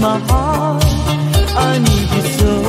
my heart. I need you so.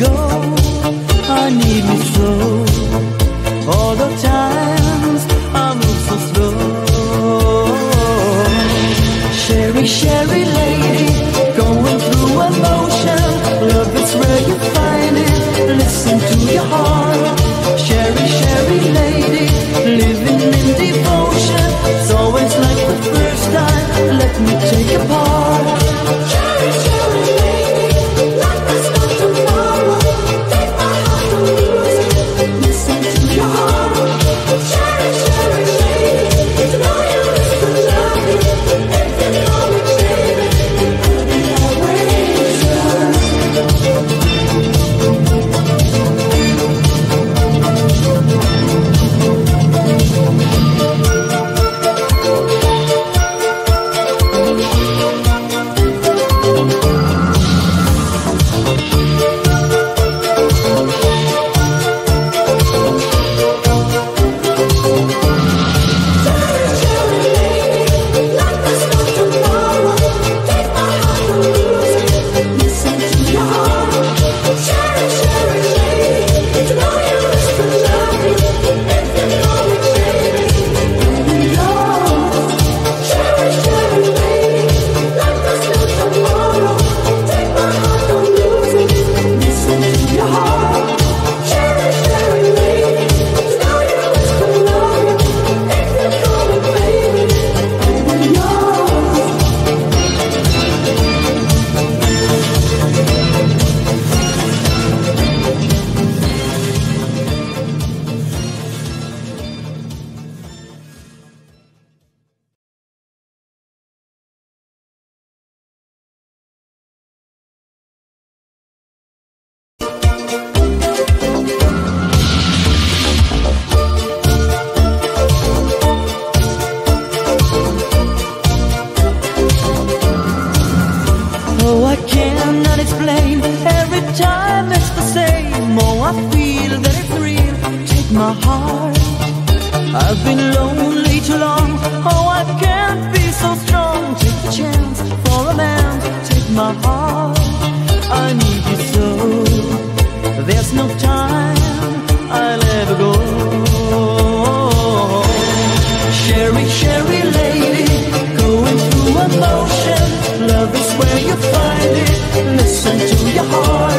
go. no time. I'll ever go. Cheri, Cheri lady Going through emotion. Love is where you find it. Listen to your heart.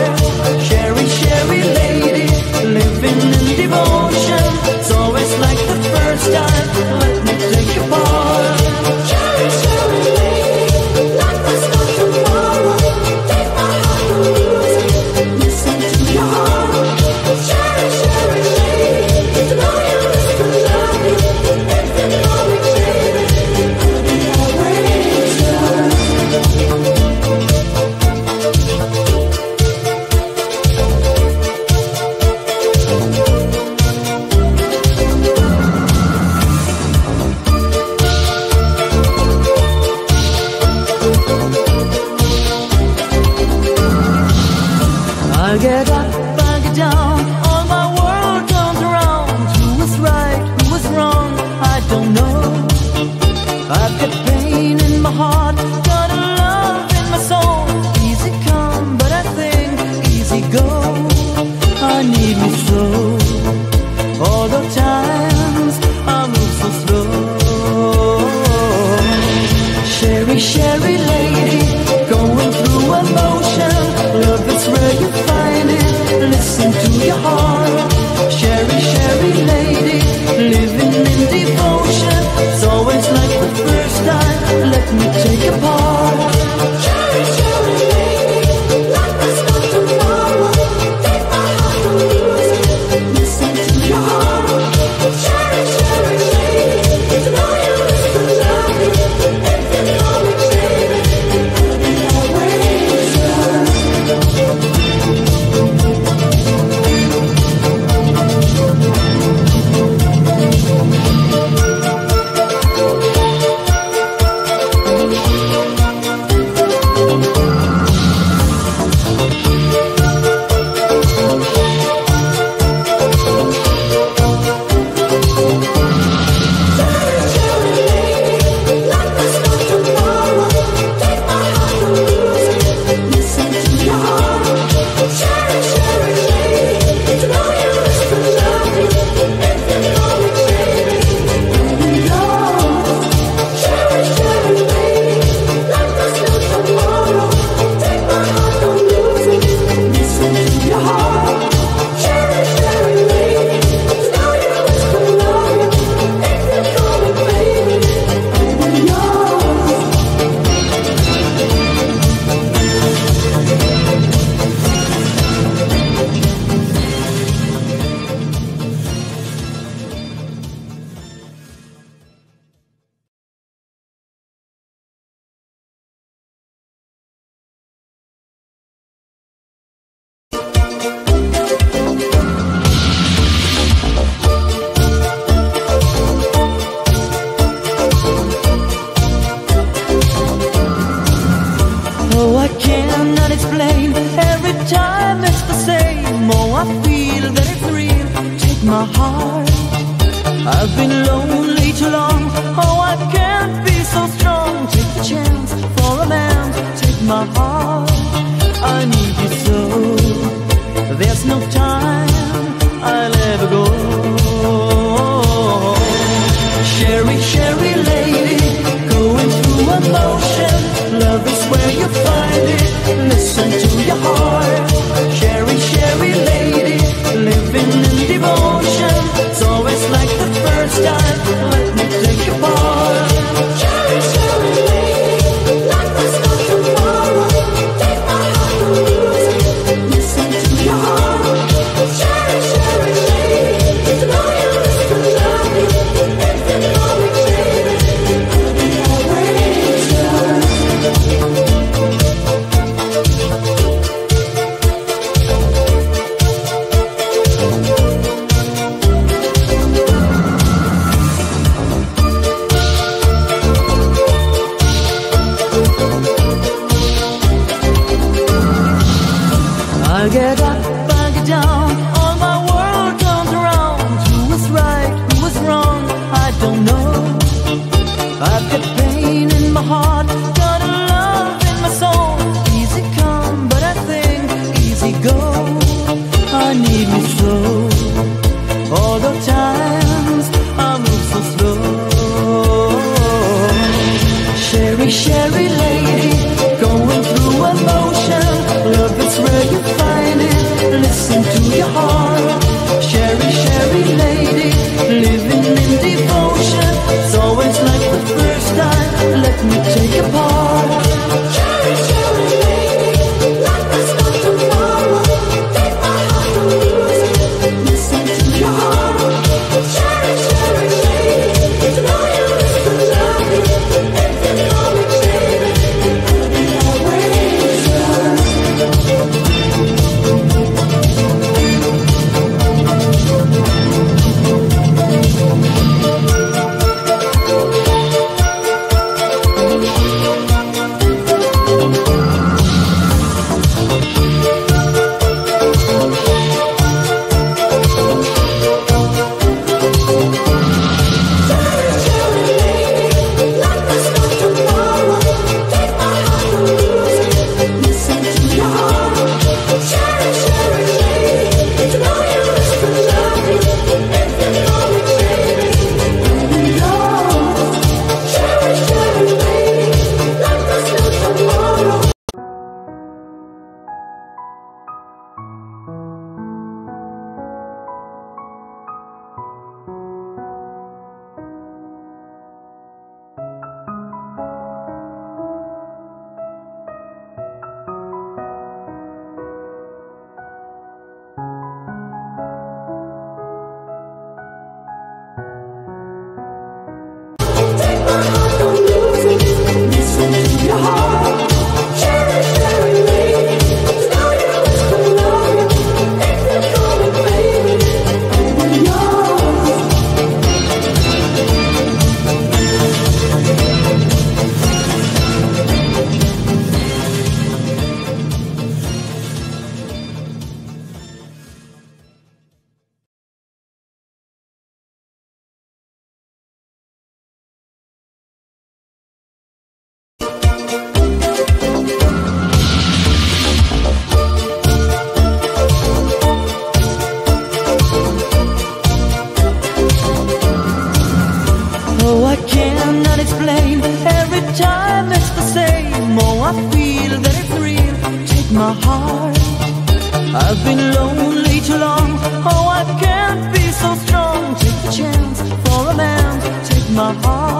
been lonely too long. Oh, I can't be so strong. Take a chance for a man. Take my heart.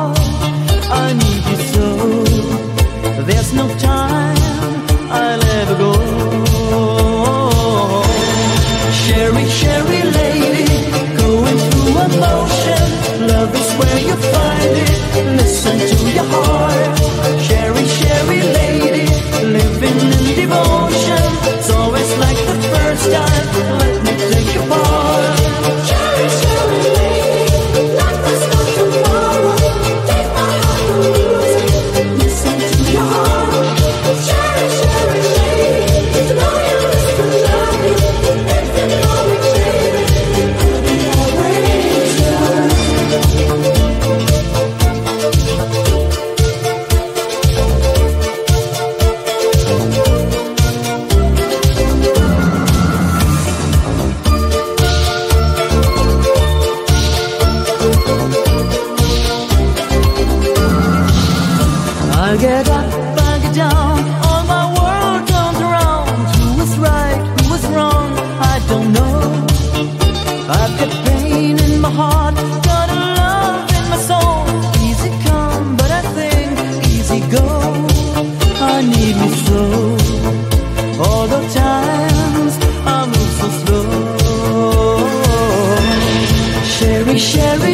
sometimes I move so slow. Cheri, Cheri.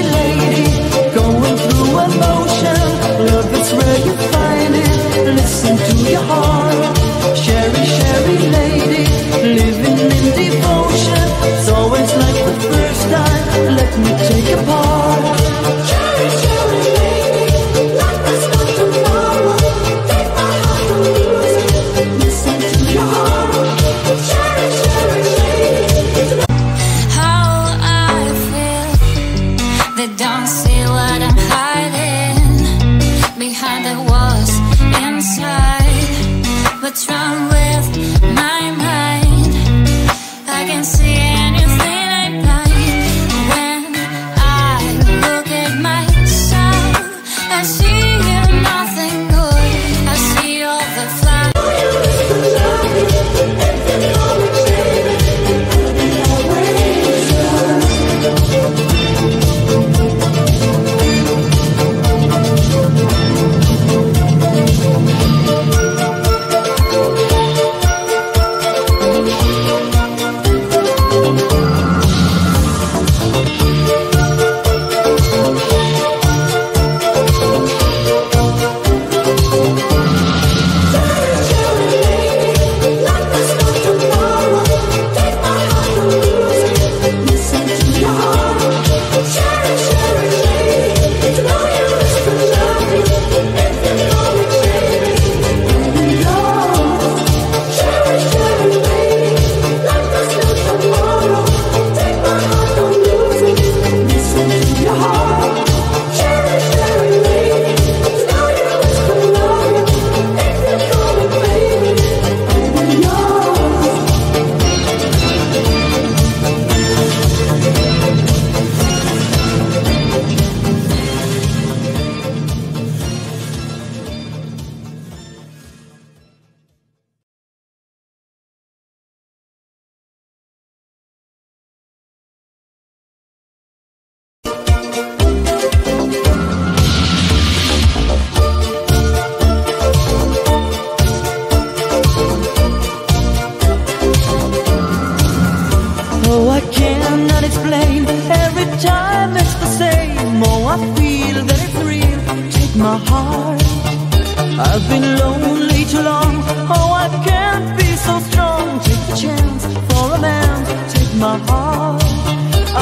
I've been lonely too long. Oh, I can't be so strong. Take a chance for a man. Take my heart.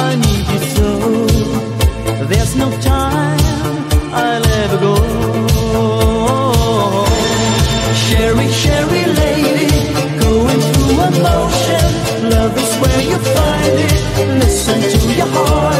I need you so. There's no time. I'll ever go. Cheri, Cheri lady, going through emotion. Love is where you find it. Listen to your heart.